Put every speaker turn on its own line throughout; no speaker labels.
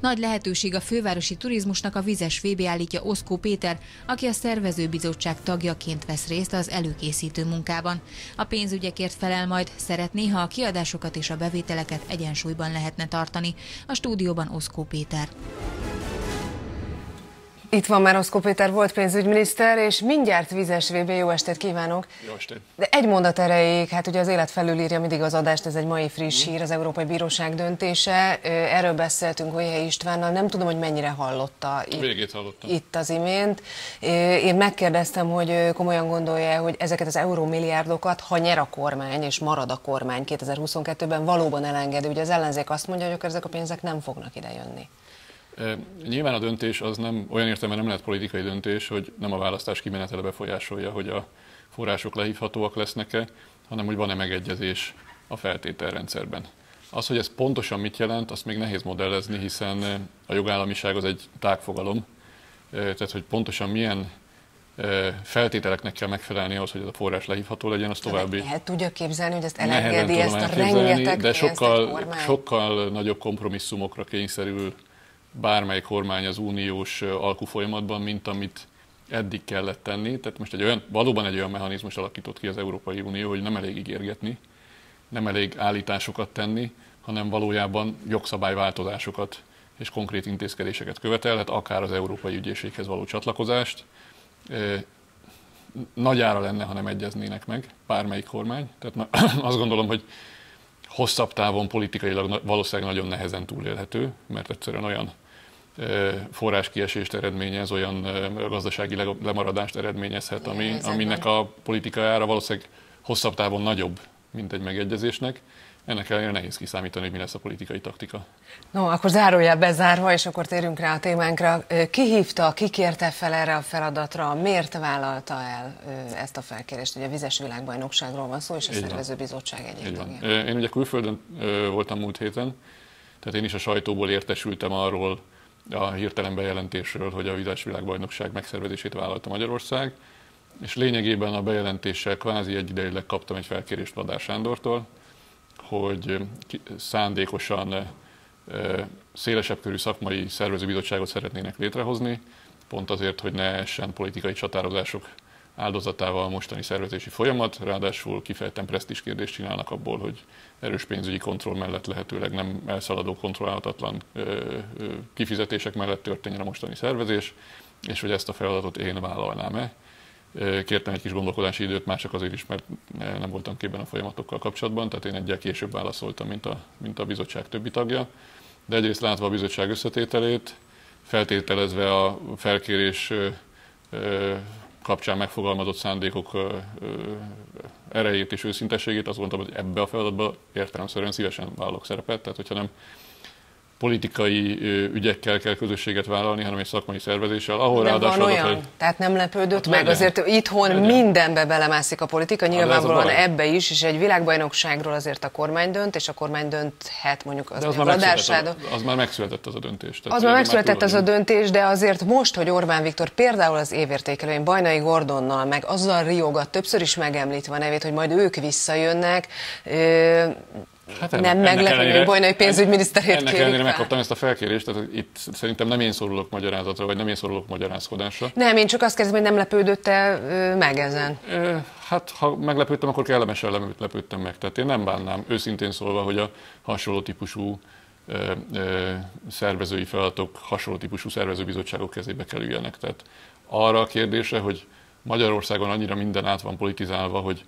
Nagy lehetőség a fővárosi turizmusnak a vizes VB állítja Oszkó Péter, aki a szervezőbizottság tagjaként vesz részt az előkészítő munkában. A pénzügyekért felel majd, szeretné, ha a kiadásokat és a bevételeket egyensúlyban lehetne tartani. A stúdióban Oszkó Péter.
Itt van már Oszkó Péter, volt pénzügyminiszter, és mindjárt vizes VB, jó estét kívánok!
Jó estét!
De egy mondat erejéig, hát ugye az élet felülírja mindig az adást, ez egy mai friss hír, az Európai Bíróság döntése. Erről beszéltünk Olyhely Istvánnal, nem tudom, hogy mennyire hallotta
itt, Végét hallottam.
itt az imént. Én megkérdeztem, hogy komolyan gondolja, hogy ezeket az eurómilliárdokat, ha nyer a kormány, és marad a kormány 2022-ben, valóban elengedi. Ugye az ellenzék azt mondja, hogy ezek a pénzek nem fognak ide jönni.
Nyilván a döntés az nem olyan értelme nem lehet politikai döntés, hogy nem a választás kimenetele befolyásolja, hogy a források lehívhatóak lesznek-e, hanem hogy van-e megegyezés a feltételrendszerben. Az, hogy ez pontosan mit jelent, azt még nehéz modellezni, hiszen a jogállamiság az egy tágfogalom, tehát hogy pontosan milyen feltételeknek kell megfelelni ahhoz, hogy ez a forrás lehívható legyen, az további...
El tudja képzelni, hogy ezt elengedi, ezt a rengeteg
De sokkal, sokkal nagyobb kompromisszumokra kényszerül bármely kormány az uniós alkufolyamatban, mint amit eddig kellett tenni. Tehát most egy olyan, valóban egy olyan mechanizmus alakított ki az Európai Unió, hogy nem elég ígérgetni, nem elég állításokat tenni, hanem valójában jogszabályváltozásokat és konkrét intézkedéseket követelhet, akár az Európai Ügyészséghez való csatlakozást. Nagy ára lenne, ha nem egyeznének meg bármelyik kormány. Tehát azt gondolom, hogy hosszabb távon politikailag valószínűleg nagyon nehezen túlélhető, mert egyszerűen olyan forráskiesést eredményez, olyan gazdasági lemaradást eredményezhet, ami, aminek a politikájára valószínűleg hosszabb távon nagyobb, mint egy megegyezésnek. Ennek ellenére nehéz kiszámítani, hogy mi lesz a politikai taktika.
No, akkor zárójel bezárva, és akkor térünk rá a témánkra. Ki hívta, ki kérte fel erre a feladatra, miért vállalta el ezt a felkérést? Ugye a vizes világbajnokságról van szó, és a szervezőbizottság egyik tagja.
Én ugye külföldön voltam múlt héten, tehát én is a sajtóból értesültem arról, a hirtelen bejelentésről, hogy a vizes világbajnokság megszervezését vállalta Magyarország, és lényegében a bejelentéssel kvázi egyidejileg kaptam egy felkérést Vadár Sándortól, hogy szándékosan szélesebb körű szakmai szervezőbizottságot szeretnének létrehozni, pont azért, hogy ne essen politikai csatározások áldozatával a mostani szervezési folyamat, ráadásul kifejezetten presztis kérdést csinálnak abból, hogy erős pénzügyi kontroll mellett lehetőleg nem elszaladó, kontrollálhatatlan kifizetések mellett történjen a mostani szervezés, és hogy ezt a feladatot én vállalnám-e. Kértem egy kis gondolkodási időt, már csak azért is, mert nem voltam képben a folyamatokkal kapcsolatban, tehát én egyel később válaszoltam, mint a, mint a bizottság többi tagja. De egyrészt látva a bizottság összetételét, feltételezve a felkérés kapcsán megfogalmazott szándékok erejét és őszintességét, azt mondtam, hogy ebbe a feladatba értelemszerűen szívesen vállalok szerepet, tehát hogyha nem politikai ügyekkel kell közösséget vállalni, hanem egy szakmai szervezéssel, ahol
De
ráadásul...
van olyan, hogy... tehát nem lepődött hát meg, legyen. azért itthon legyen. mindenbe belemászik a politika, hát nyilvánvalóan ebbe is, és egy világbajnokságról azért a kormány dönt, és a kormány dönthet mondjuk az,
az, már megszületett, az már megszületett az a döntés.
Tehát az már megszületett az a döntés, de azért most, hogy Orbán Viktor például az évértékelőjén Bajnai Gordonnal, meg azzal riogat, többször is megemlítve a nevét, hogy majd ők visszajönnek, Hát nem meglepő, hogy Bojnai pénzügyminiszterét
Ennek ellenére megkaptam ezt a felkérést, tehát itt szerintem nem én szorulok magyarázatra, vagy nem én szorulok magyarázkodásra.
Nem, én csak azt kérdezem, hogy nem lepődött-e meg ezen?
Hát, ha meglepődtem, akkor kellemesen lepődtem meg. Tehát én nem bánnám, őszintén szólva, hogy a hasonló típusú szervezői feladatok, hasonló típusú szervezőbizottságok kezébe kerüljenek. Tehát arra a kérdésre, hogy Magyarországon annyira minden át van politizálva, hogy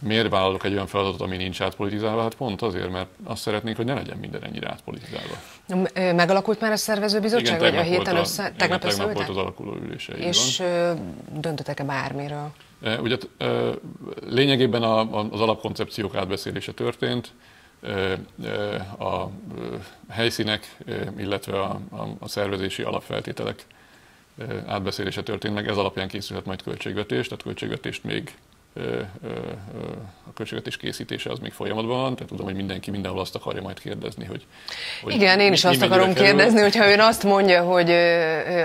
Miért vállalok egy olyan feladatot, ami nincs átpolitizálva? Hát pont azért, mert azt szeretnénk, hogy ne legyen minden ennyire átpolitizálva.
Megalakult már a szervezőbizottság,
vagy
a héten
össze, tegnap, igen, tegnap volt az alakuló ülése.
És döntöttek-e bármiről?
Ugye lényegében az alapkoncepciók átbeszélése történt, a helyszínek, illetve a, a szervezési alapfeltételek átbeszélése történt meg, ez alapján készülhet majd költségvetés, tehát költségvetést még a költségvetés készítése az még folyamatban van, tehát tudom, hogy mindenki mindenhol azt akarja majd kérdezni, hogy...
hogy Igen, én is azt akarom kerül. kérdezni, hogyha ön azt mondja, hogy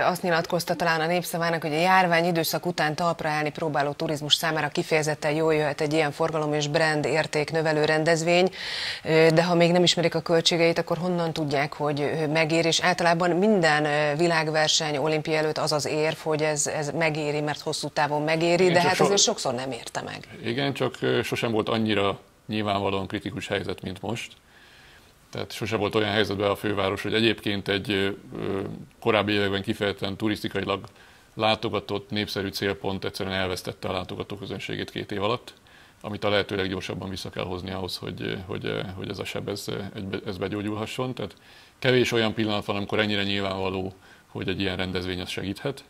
azt nyilatkozta talán a népszavának, hogy a járvány időszak után talpra állni próbáló turizmus számára kifejezetten jól jöhet egy ilyen forgalom és brand érték növelő rendezvény, de ha még nem ismerik a költségeit, akkor honnan tudják, hogy megér, és általában minden világverseny olimpia előtt az az érv, hogy ez, ez megéri, mert hosszú távon megéri, Igen, de hát so... ezért sokszor nem érte meg.
Igen, csak sosem volt annyira nyilvánvalóan kritikus helyzet, mint most. Tehát sose volt olyan helyzetben a főváros, hogy egyébként egy korábbi években kifejezetten turisztikailag látogatott, népszerű célpont egyszerűen elvesztette a látogatóközönségét két év alatt, amit a lehető leggyorsabban vissza kell hozni ahhoz, hogy, hogy, hogy ez a seb ez, ez begyógyulhasson. Tehát kevés olyan pillanat van, amikor ennyire nyilvánvaló, hogy egy ilyen rendezvény az segíthet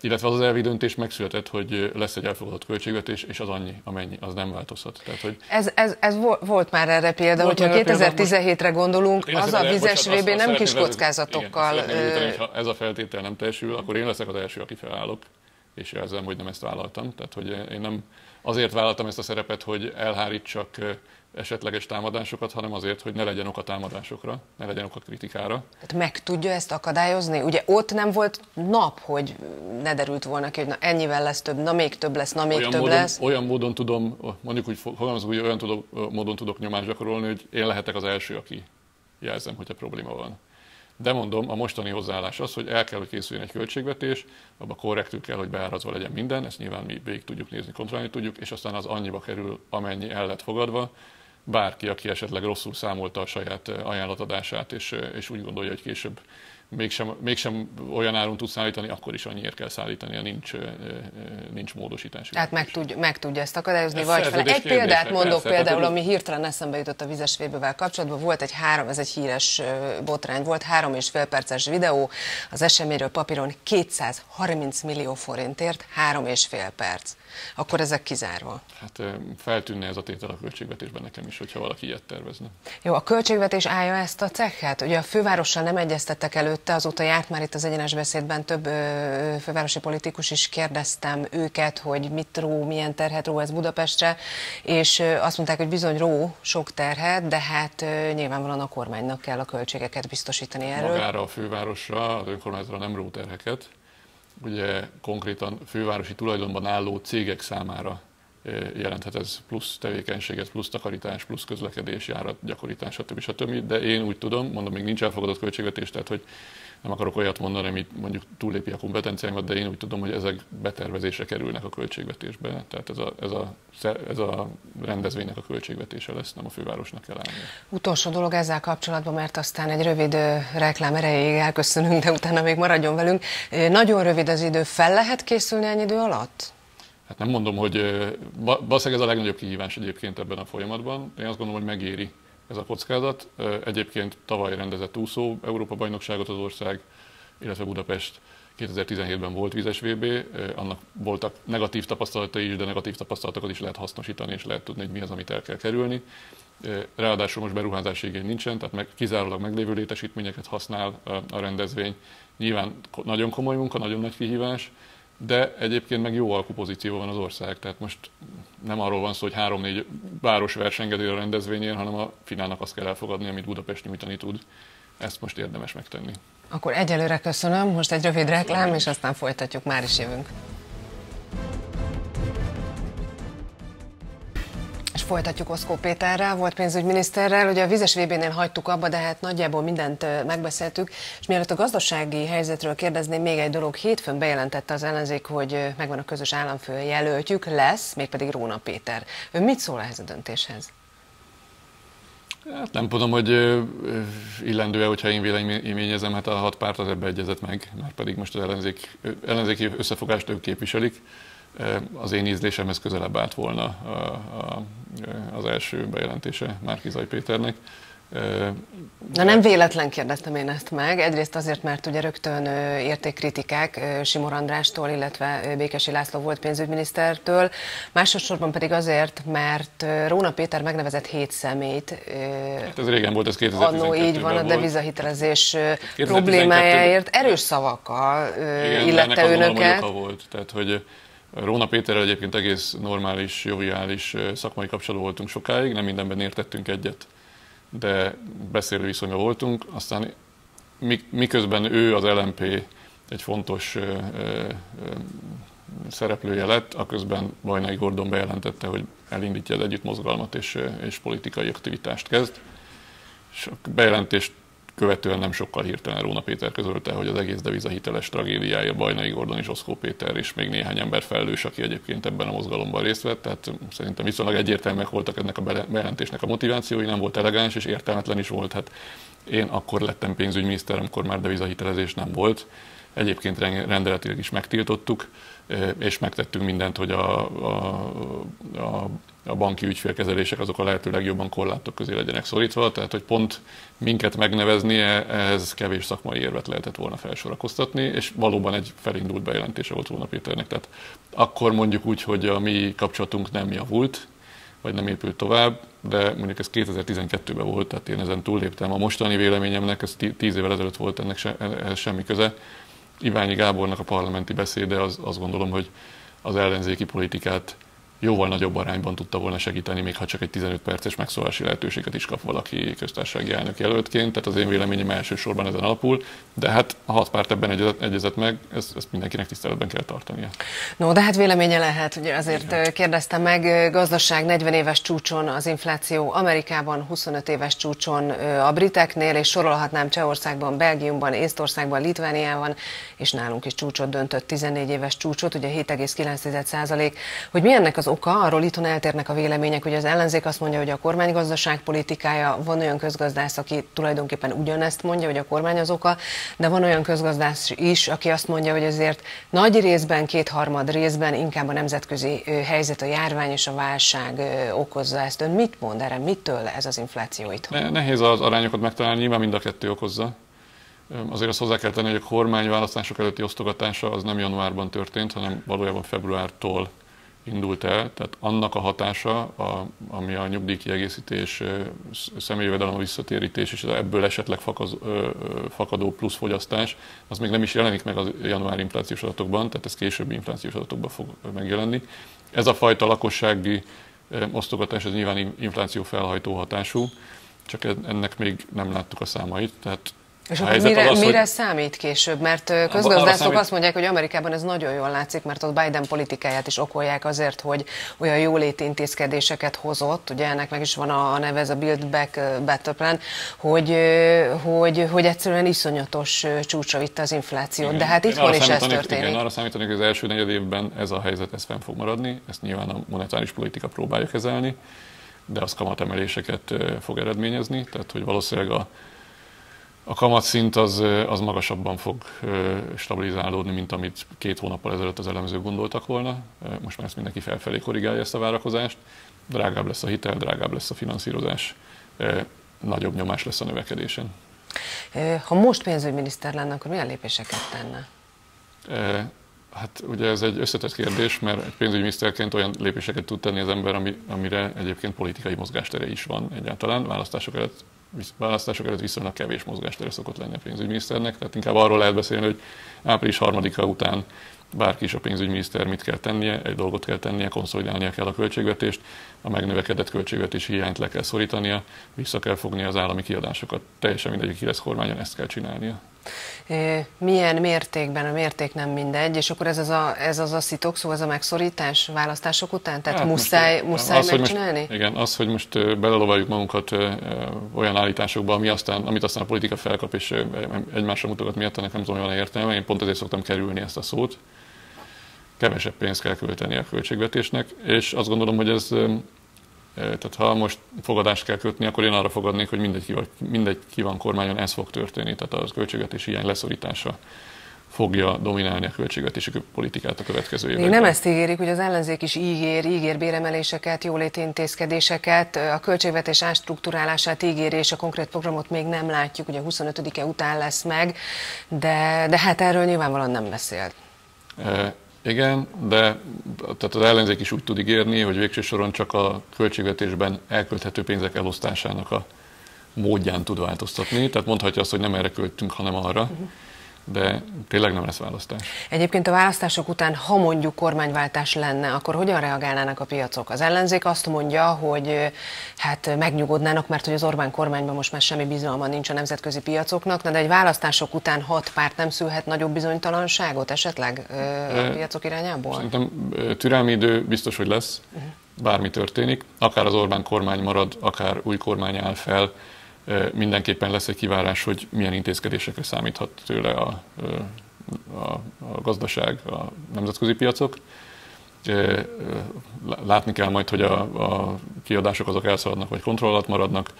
illetve az az elvi döntés megszületett, hogy lesz egy elfogadott költségvetés, és az annyi, amennyi, az nem változhat. Tehát, hogy
ez, ez, ez volt már erre példa, volt hogyha 2017-re gondolunk, az a vizes VB nem kis kockázatokkal.
Igen, ha ez a feltétel nem teljesül, akkor én leszek az első, aki felállok, és jelzem, hogy nem ezt vállaltam. Tehát, hogy én nem azért vállaltam ezt a szerepet, hogy elhárítsak esetleges támadásokat, hanem azért, hogy ne legyen ok a támadásokra, ne legyen ok a kritikára.
Tehát meg tudja ezt akadályozni? Ugye ott nem volt nap, hogy ne derült volna ki, hogy na ennyivel lesz több, na még több lesz, na még olyan több
módon,
lesz.
Olyan módon tudom, mondjuk úgy fogalmazok, hogy olyan tudok, módon tudok nyomást gyakorolni, hogy én lehetek az első, aki jelzem, hogyha probléma van. De mondom, a mostani hozzáállás az, hogy el kell, hogy készüljön egy költségvetés, abban korrektül kell, hogy beárazva legyen minden, ezt nyilván mi végig tudjuk nézni, kontrollálni tudjuk, és aztán az annyiba kerül, amennyi el lett fogadva, bárki, aki esetleg rosszul számolta a saját ajánlatadását, és, és úgy gondolja, hogy később mégsem, mégsem olyan áron tud szállítani, akkor is annyiért kell szállítani, nincs, nincs módosítás.
Tehát meg, tud, meg tudja ezt akadályozni, ez vagy fel. Egy kérdése, példát mondok persze, például, tehát, ami hirtelen eszembe jutott a vizes vébővel kapcsolatban, volt egy három, ez egy híres botrány, volt három és fél perces videó, az eseményről papíron 230 millió forintért, három és fél perc. Akkor ezek kizárva.
Hát feltűnne ez a tétel a költségvetésben nekem is, hogyha valaki ilyet tervezne.
Jó, a költségvetés állja ezt a cechet? Ugye a fővárossal nem egyeztettek előtte, azóta járt már itt az egyenes beszédben több ö, fővárosi politikus is kérdeztem őket, hogy mit ró, milyen terhet ró ez Budapestre, és ö, azt mondták, hogy bizony ró sok terhet, de hát ö, nyilvánvalóan a kormánynak kell a költségeket biztosítani erről.
Magára a fővárosra, az önkormányzatra nem ró terheket, ugye konkrétan fővárosi tulajdonban álló cégek számára jelenthet ez plusz tevékenységet, plusz takarítás, plusz közlekedés, járat, gyakorítás, stb. stb. De én úgy tudom, mondom, még nincs elfogadott költségvetés, tehát hogy nem akarok olyat mondani, amit mondjuk túllépi a kompetenciámat, de én úgy tudom, hogy ezek betervezésre kerülnek a költségvetésbe. Tehát ez a, ez a, ez a rendezvénynek a költségvetése lesz, nem a fővárosnak kell állni.
Utolsó dolog ezzel kapcsolatban, mert aztán egy rövid reklám erejéig elköszönünk, de utána még maradjon velünk. Nagyon rövid az idő, fel lehet készülni ennyi idő alatt?
Hát nem mondom, hogy valószínűleg ez a legnagyobb kihívás egyébként ebben a folyamatban. Én azt gondolom, hogy megéri ez a kockázat. Egyébként tavaly rendezett úszó Európa bajnokságot az ország, illetve Budapest 2017-ben volt vizes VB, annak voltak negatív tapasztalatai is, de negatív tapasztalatokat is lehet hasznosítani, és lehet tudni, hogy mi az, amit el kell kerülni. Ráadásul most beruházási igény nincsen, tehát meg, kizárólag meglévő létesítményeket használ a rendezvény. Nyilván nagyon komoly munka, nagyon nagy kihívás, de egyébként meg jó alkupozíció van az ország, tehát most nem arról van szó, hogy három-négy város versengedi a rendezvényén, hanem a finálnak azt kell elfogadni, amit Budapest nyújtani tud. Ezt most érdemes megtenni.
Akkor egyelőre köszönöm, most egy rövid reklám, és aztán folytatjuk, már is jövünk. Folytatjuk Oszkó Péterrel, volt pénzügyminiszterrel. Ugye a vizes VB-nél hagytuk abba, de hát nagyjából mindent megbeszéltük. És mielőtt a gazdasági helyzetről kérdezném, még egy dolog. Hétfőn bejelentette az ellenzék, hogy megvan a közös államfő jelöltjük, lesz, mégpedig Róna Péter. Ő mit szól ehhez a döntéshez?
Hát nem tudom, hogy illendő-e, hogyha én véleményezem, hát a hat párt az ebbe egyezett meg, már pedig most az ellenzék, ellenzéki összefogást ők képviselik az én ízlésemhez közelebb állt volna a, a, az első bejelentése Márkizai Péternek.
Na nem véletlen kérdeztem én ezt meg. Egyrészt azért, mert ugye rögtön érték kritikák Simor Andrástól, illetve Békesi László volt pénzügyminisztertől. Másodszorban pedig azért, mert Róna Péter megnevezett hét szemét.
Hát ez régen volt, ez 2012
Annó így van, a devizahitelezés problémájáért erős szavakkal Igen, illette önöket.
volt, tehát hogy Róna Péterrel egyébként egész normális, joviális szakmai kapcsolatban voltunk sokáig, nem mindenben értettünk egyet, de beszélő viszonyban voltunk. Aztán miközben ő az LMP egy fontos szereplője lett, aközben Bajnai Gordon bejelentette, hogy elindítja az együttmozgalmat és, és politikai aktivitást kezd. És a bejelentést követően nem sokkal hirtelen Róna Péter közölte, hogy az egész devizahiteles tragédiája Bajnai Gordon és Oszkó Péter és még néhány ember felelős, aki egyébként ebben a mozgalomban részt vett. Tehát szerintem viszonylag egyértelműek voltak ennek a bejelentésnek a motivációi, nem volt elegáns és értelmetlen is volt. Hát én akkor lettem pénzügyminiszter, amikor már devizahitelezés nem volt. Egyébként rendeletileg is megtiltottuk, és megtettünk mindent, hogy a, a, a, a banki ügyfélkezelések azok a lehető legjobban korlátok közé legyenek szorítva, tehát hogy pont minket megnevezni, ehhez kevés szakmai érvet lehetett volna felsorakoztatni, és valóban egy felindult bejelentése volt volna Péternek. Tehát akkor mondjuk úgy, hogy a mi kapcsolatunk nem javult, vagy nem épült tovább, de mondjuk ez 2012-ben volt, tehát én ezen túlléptem. A mostani véleményemnek, ez tíz évvel ezelőtt volt, ennek se, ehhez semmi köze. Iványi Gábornak a parlamenti beszéde az, azt gondolom, hogy az ellenzéki politikát jóval nagyobb arányban tudta volna segíteni, még ha csak egy 15 perces megszólási lehetőséget is kap valaki köztársasági elnök jelöltként. Tehát az én véleményem elsősorban ezen alapul, de hát a hat párt ebben egyezett, egyezett meg, ezt, ezt mindenkinek tiszteletben kell tartania.
No, de hát véleménye lehet, ugye azért Igen. kérdeztem meg, gazdaság 40 éves csúcson az infláció Amerikában, 25 éves csúcson a briteknél, és sorolhatnám Csehországban, Belgiumban, Észtországban, Litvániában, és nálunk is csúcsot döntött 14 éves csúcsot, ugye 7,9 százalék, hogy mi ennek az oka, arról itthon eltérnek a vélemények, hogy az ellenzék azt mondja, hogy a kormány gazdaságpolitikája, van olyan közgazdász, aki tulajdonképpen ugyanezt mondja, hogy a kormány az oka, de van olyan közgazdász is, aki azt mondja, hogy azért nagy részben, kétharmad részben inkább a nemzetközi helyzet, a járvány és a válság okozza ezt. Ön mit mond erre, mitől ez az infláció itthon?
Ne, nehéz az arányokat megtalálni, nyilván mind a kettő okozza. Azért azt hozzá kell tenni, hogy a kormány választások előtti osztogatása az nem januárban történt, hanem valójában februártól indult el, tehát annak a hatása, a, ami a nyugdíjkiegészítés, személyjövedelem visszatérítés és ebből esetleg fakaz, fakadó plusz fogyasztás, az még nem is jelenik meg a januári inflációs adatokban, tehát ez későbbi inflációs adatokban fog megjelenni. Ez a fajta lakossági osztogatás, ez nyilván infláció felhajtó hatású, csak ennek még nem láttuk a számait, tehát
és akkor mire, az, mire hogy... számít később? Mert közgazdászok számít... azt mondják, hogy Amerikában ez nagyon jól látszik, mert ott Biden politikáját is okolják azért, hogy olyan jóléti intézkedéseket hozott, ugye ennek meg is van a, neve, ez a Build Back Better Plan, hogy, hogy, hogy egyszerűen iszonyatos csúcsra vitte az inflációt. Igen. De hát itthon is ez történik.
Igen, arra számítanak, hogy az első negyed évben ez a helyzet ez fenn fog maradni, ezt nyilván a monetáris politika próbálja kezelni, de az kamatemeléseket fog eredményezni, tehát hogy valószínűleg a a kamatszint az, az magasabban fog stabilizálódni, mint amit két hónappal ezelőtt az elemzők gondoltak volna. Most már ezt mindenki felfelé korrigálja ezt a várakozást. Drágább lesz a hitel, drágább lesz a finanszírozás, nagyobb nyomás lesz a növekedésen.
Ha most pénzügyminiszter lenne, akkor milyen lépéseket tenne?
Hát ugye ez egy összetett kérdés, mert egy pénzügyminiszterként olyan lépéseket tud tenni az ember, ami, amire egyébként politikai mozgástere is van egyáltalán. Választások előtt választások előtt viszonylag kevés mozgástere szokott lenni a pénzügyminiszternek, tehát inkább arról lehet beszélni, hogy április harmadika után bárki is a pénzügyminiszter mit kell tennie, egy dolgot kell tennie, konszolidálnia kell a költségvetést, a megnövekedett költségvetési hiányt le kell szorítania, vissza kell fogni az állami kiadásokat. Teljesen mindegy, ki lesz kormányon, ezt kell csinálnia
milyen mértékben, a mérték nem mindegy, és akkor ez az a, ez az a szitok, szóval ez a megszorítás választások után? Tehát hát muszáj, most, muszáj az, megcsinálni?
Most, igen, az, hogy most belelovaljuk magunkat olyan állításokba, ami aztán, amit aztán a politika felkap, és egymásra mutogat miatt, ennek nem tudom, hogy van értelme. Én pont ezért szoktam kerülni ezt a szót. Kevesebb pénzt kell költeni a költségvetésnek, és azt gondolom, hogy ez tehát ha most fogadást kell kötni, akkor én arra fogadnék, hogy mindegy ki, vagy, mindegy ki van kormányon, ez fog történni. Tehát az költségvetési hiány leszorítása fogja dominálni a költségvetési politikát a következő években.
Még nem ezt ígérik, hogy az ellenzék is ígér, ígér béremeléseket, jóléti intézkedéseket, a költségvetés ástruktúrálását ígéri, és a konkrét programot még nem látjuk, ugye 25-e után lesz meg, de, de hát erről nyilvánvalóan nem beszélt.
Igen, de tehát az ellenzék is úgy tud ígérni, hogy végső soron csak a költségvetésben elkölthető pénzek elosztásának a módján tud változtatni. Tehát mondhatja azt, hogy nem erre költünk, hanem arra. Uh-huh. De tényleg nem lesz választás.
Egyébként a választások után, ha mondjuk kormányváltás lenne, akkor hogyan reagálnának a piacok? Az ellenzék azt mondja, hogy hát megnyugodnának, mert hogy az Orbán kormányban most már semmi bizalma nincs a nemzetközi piacoknak, de egy választások után hat párt nem szülhet nagyobb bizonytalanságot esetleg a piacok irányából?
Szerintem türelmi idő biztos, hogy lesz, bármi történik. Akár az Orbán kormány marad, akár új kormány áll fel, mindenképpen lesz egy kivárás, hogy milyen intézkedésekre számíthat tőle a, a, a gazdaság, a nemzetközi piacok. Látni kell majd, hogy a, a kiadások azok elszaladnak, vagy kontroll alatt maradnak,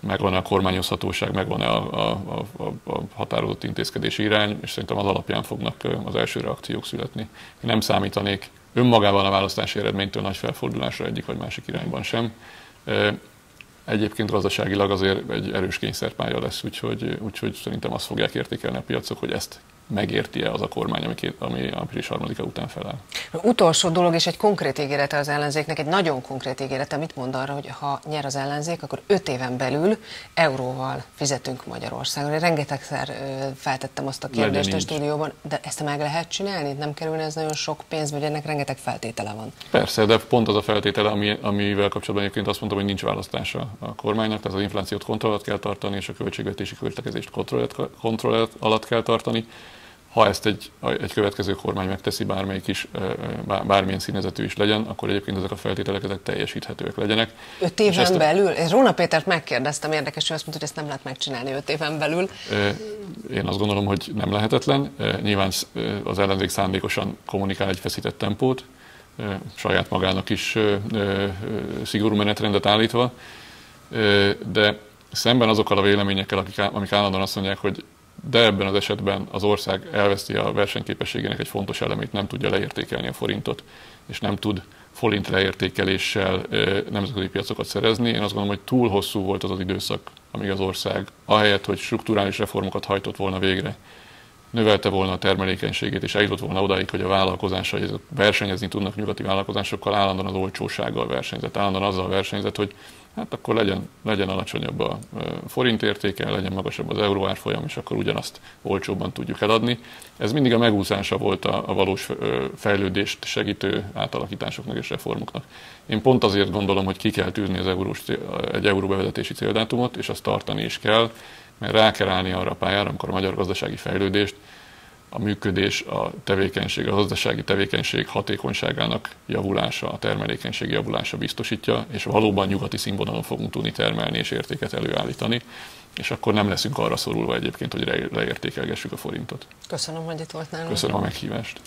megvan-e a kormányozhatóság, megvan-e a, a, a, a határozott intézkedési irány, és szerintem az alapján fognak az első reakciók születni. Én nem számítanék önmagában a választási eredménytől nagy felfordulásra egyik vagy másik irányban sem. Egyébként gazdaságilag azért egy erős kényszerpálya lesz, úgyhogy, úgyhogy szerintem azt fogják értékelni a piacok, hogy ezt megérti-e az a kormány, ami, két, ami április harmadika után feláll.
Utolsó dolog, és egy konkrét ígérete az ellenzéknek, egy nagyon konkrét ígérete, mit mond arra, hogy ha nyer az ellenzék, akkor öt éven belül euróval fizetünk Magyarországon. rengetegszer feltettem azt a kérdést a stúdióban, de ezt meg lehet csinálni? Nem kerülne ez nagyon sok pénz, vagy ennek rengeteg feltétele van?
Persze, de pont az a feltétele, ami, amivel kapcsolatban egyébként azt mondtam, hogy nincs választása a kormánynak, tehát az inflációt kontroll kell tartani, és a költségvetési költekezést kontroll alatt kell tartani ha ezt egy, egy következő kormány megteszi, bármelyik is, bármilyen színezetű is legyen, akkor egyébként ezek a feltételek ezek teljesíthetőek legyenek.
Öt éven ezt belül? Én Róna Pétert megkérdeztem, érdekes, hogy azt mondta, hogy ezt nem lehet megcsinálni öt éven belül.
Én azt gondolom, hogy nem lehetetlen. Nyilván az ellenzék szándékosan kommunikál egy feszített tempót, saját magának is szigorú menetrendet állítva, de szemben azokkal a véleményekkel, akik, amik állandóan azt mondják, hogy de ebben az esetben az ország elveszti a versenyképességének egy fontos elemét, nem tudja leértékelni a forintot, és nem tud forint leértékeléssel nemzetközi piacokat szerezni. Én azt gondolom, hogy túl hosszú volt az az időszak, amíg az ország, ahelyett, hogy strukturális reformokat hajtott volna végre, növelte volna a termelékenységét, és eljutott volna odáig, hogy a vállalkozásai versenyezni tudnak nyugati vállalkozásokkal, állandóan az olcsósággal versenyzett, állandóan azzal versenyzett, hogy hát akkor legyen, legyen alacsonyabb a forint értéke, legyen magasabb az euró árfolyam, és akkor ugyanazt olcsóbban tudjuk eladni. Ez mindig a megúszása volt a, a valós fejlődést segítő átalakításoknak és reformoknak. Én pont azért gondolom, hogy ki kell tűzni az eurós, egy euró bevezetési céldátumot, és azt tartani is kell, mert rá kell állni arra a pályára, amikor a magyar gazdasági fejlődést a működés, a tevékenység, a gazdasági tevékenység hatékonyságának javulása, a termelékenység javulása biztosítja, és valóban nyugati színvonalon fogunk tudni termelni és értéket előállítani, és akkor nem leszünk arra szorulva egyébként, hogy leértékelgessük a forintot.
Köszönöm, hogy itt volt nálunk.
Köszönöm a meghívást.